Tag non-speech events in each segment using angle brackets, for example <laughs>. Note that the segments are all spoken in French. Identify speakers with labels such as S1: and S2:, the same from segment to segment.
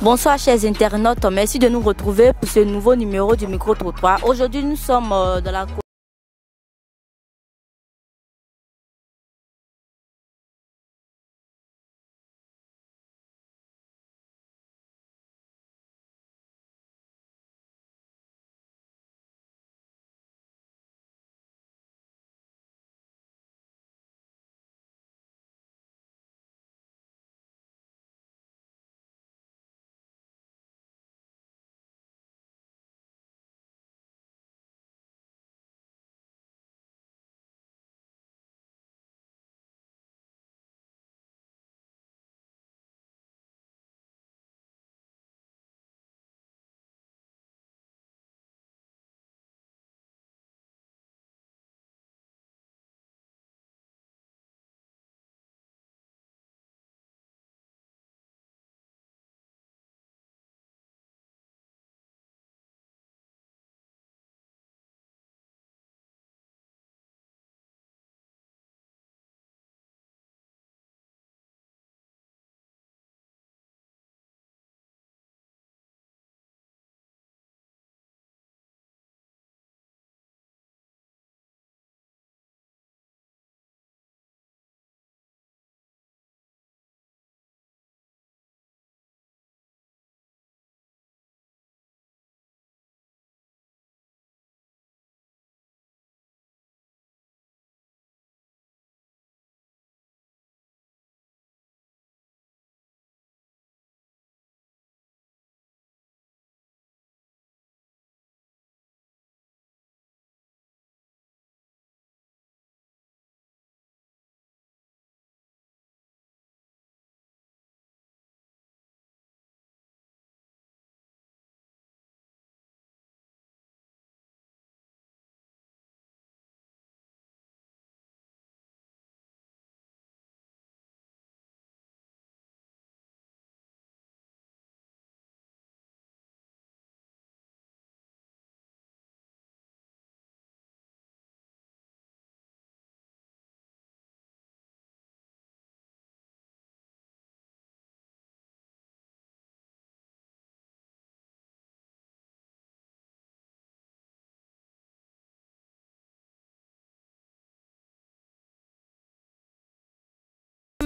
S1: Bonsoir chers internautes, merci de nous retrouver pour ce nouveau numéro du micro-trottoir. Aujourd'hui nous sommes euh, dans la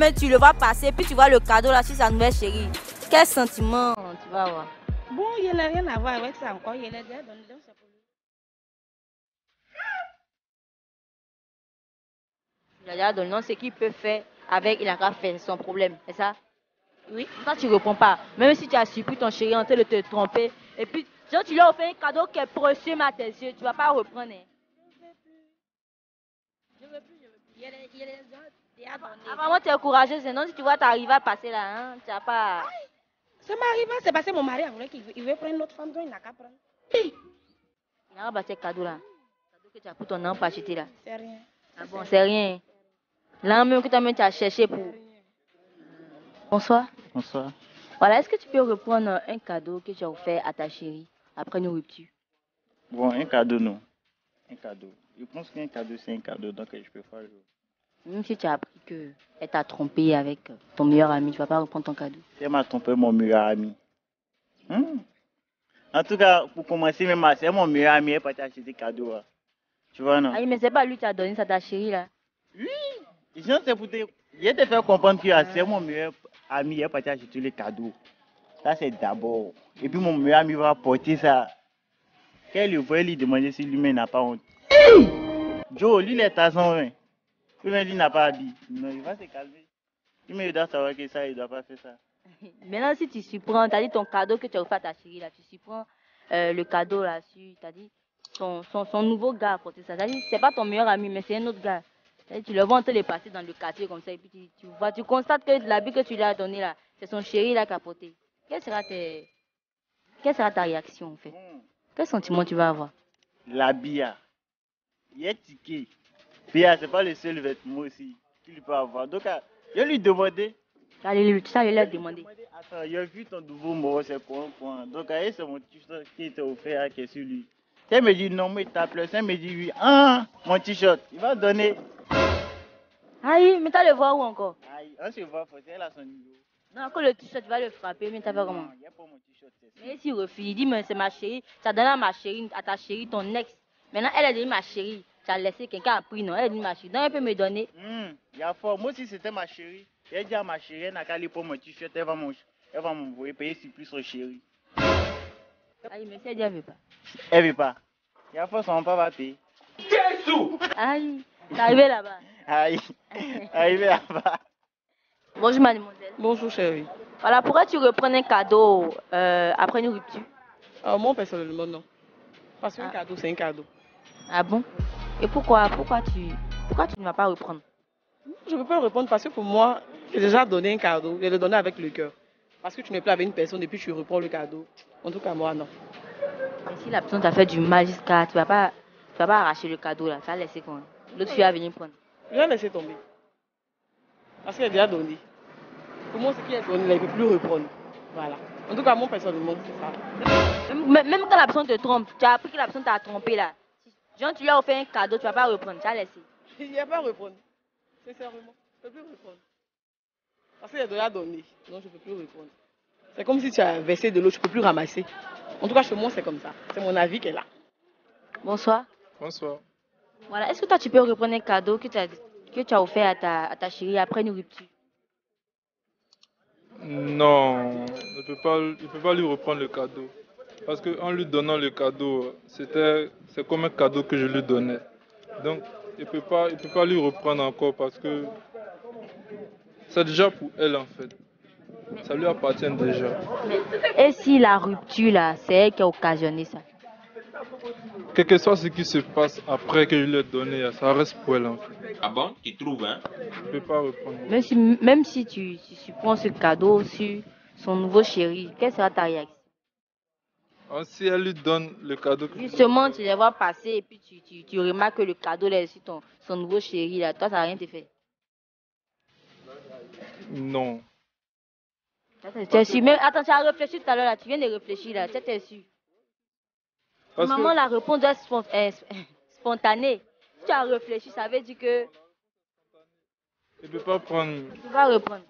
S1: Mais tu le vois passer, puis tu vois le cadeau là sur sa nouvelle chérie. Quel sentiment tu vas avoir
S2: Bon, il n'a rien à voir avec ça encore. Il est déjà pour lui.
S1: Il a donné, non, ce qu'il peut faire avec, il a qu'à faire son problème, c'est ça?
S2: Oui.
S1: Ça, tu ne réponds pas. Même si tu as surpris ton chéri en train de te tromper, et puis genre, tu lui as offert un cadeau qui est précieux à tes yeux, tu ne vas pas reprendre. hein.
S2: Je veux plus, je veux plus. Il est, il est déjà donné.
S1: Apparemment, tu es courageuse, sinon si tu vois t'arriver à passer là, hein, tu n'as pas...
S2: Ça m'arrive, hein, c'est parce que mon mari a voulu qu'il veut, il veut prendre une autre femme, donc il n'a qu'à prendre.
S1: Il n'a pas passé cadeau là. Cadeau que tu as pour ton enfant acheté là.
S2: C'est rien.
S1: Ah bon, c'est rien. Là même que toi-même tu as cherché pour... Bonsoir.
S3: Bonsoir.
S1: Voilà, est-ce que tu peux reprendre un cadeau que tu as offert à ta chérie après une rupture
S3: Bon, un cadeau, non. Un cadeau. Je pense qu'un cadeau, c'est un cadeau, donc je peux faire.
S1: Même si tu as appris qu'elle t'a trompé avec ton meilleur ami, tu vas pas reprendre ton cadeau.
S3: C'est m'a trompé mon meilleur ami. Hmm? En tout cas, pour commencer, même, c'est mon meilleur ami, elle pas t'acheter des cadeaux. hein. Tu vois, non?
S1: Ah, mais c'est pas lui qui a donné ça à ta chérie là.
S3: Je sais pour te... Je te faire comprendre que ah, c'est mon meilleur ami, elle pas t'acheter les cadeaux. Ça, c'est d'abord. Et puis, mon meilleur ami va porter ça. Qu'elle le voit, lui demander si lui-même n'a pas honte. Joe, lui, il est à 120. Lui-même, lui n'a pas habillé. Non, il va se calmer. Lui-même, il doit savoir que ça, il ne doit pas faire ça.
S1: Maintenant, si tu surprends, tu as dit ton cadeau que tu as offert à ta chérie là, tu surprends euh, le cadeau là, tu as dit son, son, son nouveau gars à côté ça. C'est-à-dire, c'est pas ton meilleur ami, mais c'est un autre gars. Tu le vois en train de passer dans le quartier comme ça, et puis tu, tu vois, tu constates que l'habit que tu lui as donné là, c'est son chéri là qui a porté. Quelle sera, tes... Quelle sera ta réaction en fait? Quel sentiment tu vas avoir?
S3: La bia. Il est tiqué. Bia, c'est pas le seul vêtement aussi qu'il peut avoir. Donc, ah, je lui demandé.
S1: Tu allais lui tu allais leur demander.
S3: Attends, j'ai vu ton nouveau mot, c'est quoi, quoi. Donc, ah, c'est mon t-shirt qui t'a offert, qui est sur lui. Elle me dit non, mais t'as pleuré. Si elle me dit oui, ah, mon t-shirt, il va donner.
S1: Aïe, mais t'as le voir où encore?
S3: Aïe, on se voit, faut elle a son niveau.
S1: Non, quand le t-shirt, vas le frapper, mais t'as fait comment
S3: il y a pas mon t-shirt. ça.
S1: Mais s'il refuse, il dit, mais c'est ma chérie, tu as donné à ma chérie, à ta chérie, ton ex. Maintenant, elle a dit ma chérie, tu as laissé quelqu'un a pris, non, elle dit ma chérie. Donc, elle peut me donner.
S3: Hmm, il y a fort. Moi aussi, c'était ma chérie. J'ai dit à ma chérie, elle n'a qu'à aller pour mon t-shirt, elle va m'en- elle va m'envoyer payer sur plus son chéri.
S1: Aïe, mais si elle dit, elle veut pas.
S3: Elle veut pas. Il y a fort, son papa va payer.
S1: Aïe, c'est arrivé là-bas.
S3: Aïe, <laughs> arrivé là-bas.
S1: Bonjour, mademoiselle.
S2: Bonjour chérie.
S1: Voilà, pourquoi tu reprends un cadeau euh, après une rupture?
S2: Alors moi personnellement non. Parce qu'un
S1: Ah.
S2: cadeau c'est un cadeau.
S1: Ah bon? Et pourquoi, pourquoi, tu, pourquoi tu ne vas pas reprendre?
S2: Je ne peux pas répondre parce que pour moi, j'ai déjà donné un cadeau. Je le donné avec le cœur. Parce que tu n'es plus avec une personne et puis tu reprends le cadeau. En tout cas moi non.
S1: Et si la personne t'a fait du mal jusqu'à. Tu vas pas, tu vas pas arracher le cadeau là, tu vas laisser quand L'autre fille va venir prendre.
S2: Je vais laisser tomber. Parce qu'il a déjà donné. Pour moi, ce qui est donné, il ne peut plus reprendre. Voilà. En tout cas, moi, personnellement, c'est ça.
S1: Même, même quand la personne te trompe, tu as appris que la personne t'a trompé là. Genre, tu lui as offert un cadeau, tu vas pas reprendre, tu vas laisser.
S2: Il n'y a pas à reprendre. Sincèrement, je ne peux plus reprendre. Parce qu'il a déjà donné. Non, je ne peux plus reprendre. C'est comme si tu as versé de l'eau, tu ne peux plus ramasser. En tout cas, chez moi, c'est comme ça. C'est mon avis qu'elle a.
S1: Bonsoir.
S4: Bonsoir.
S1: Voilà, est-ce que toi tu peux reprendre un cadeau que tu as, que tu as offert à ta, à ta chérie après une rupture?
S4: Non, je ne peux pas, je peux pas lui reprendre le cadeau. Parce qu'en lui donnant le cadeau, c'était, c'est comme un cadeau que je lui donnais. Donc, il ne peut, pas- il peut pas lui reprendre encore parce que c'est déjà pour elle en fait. Ça lui appartient déjà.
S1: Et si la rupture là, c'est elle qui a occasionné ça?
S4: Quel que soit ce qui se passe après que je lui ai donné, ça reste pour elle en fait.
S5: Ah bon? Tu trouves, hein?
S4: Je ne peux pas reprendre.
S1: Même si, même si tu, tu, tu prends ce cadeau sur son nouveau chéri, quelle sera ta réaction?
S4: Si elle lui donne le cadeau que
S1: Justement, tu les vois passer et puis tu, tu, tu remarques que le cadeau là est sur ton, son nouveau chéri là, toi ça n'a rien te fait.
S4: Non.
S1: Tu es sûr, mais attends, tu as réfléchi tout à l'heure là, tu viens de réfléchir là, tu es sûr.
S4: Parce que-
S1: Maman, la réponse doit être sp- <laughs> spontanée. Si tu as réfléchi, ça veut dire que
S4: il ne peut pas prendre
S1: tu vas répondre.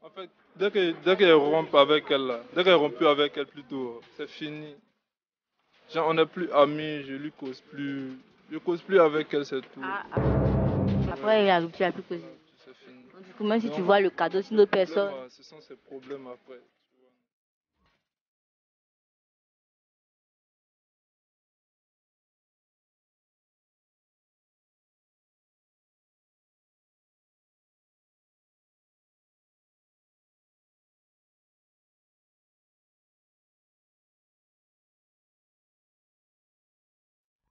S4: En fait, dès que dès qu'elle rompt avec elle, là, dès qu'elle est rompue avec elle plutôt, c'est fini. Genre, on n'est plus amis, je lui cause plus. Je cause plus avec elle, c'est tout.
S1: Ah, ah. Après, la rupture, elle a plus causé.
S4: C'est fini.
S1: Du coup, même si tu vois le cadeau, si une autre personne.
S4: Problème, euh, Ce sont ses problèmes après.